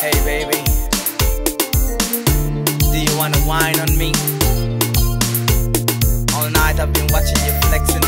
Hey baby, do you wanna wine on me? All night I've been watching you flexing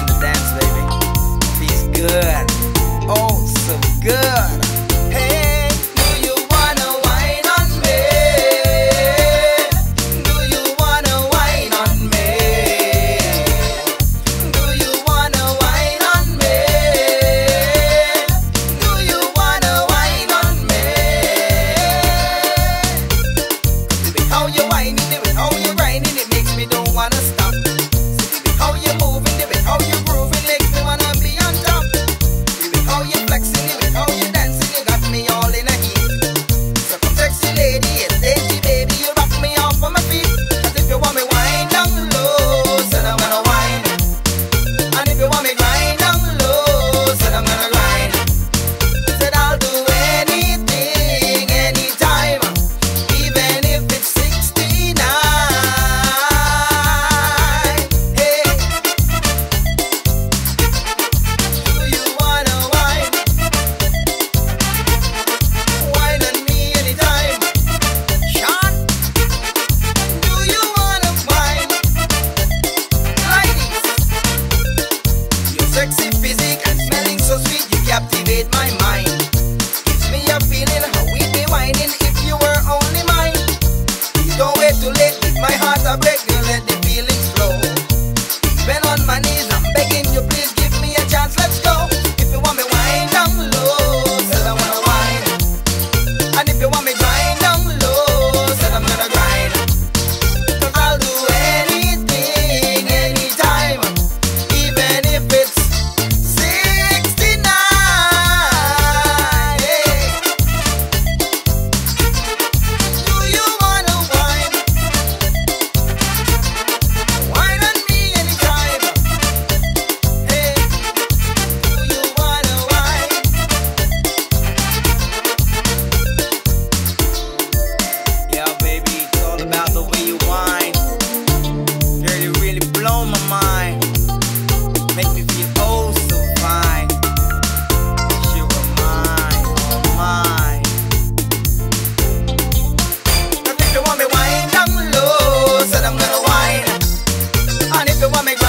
the one make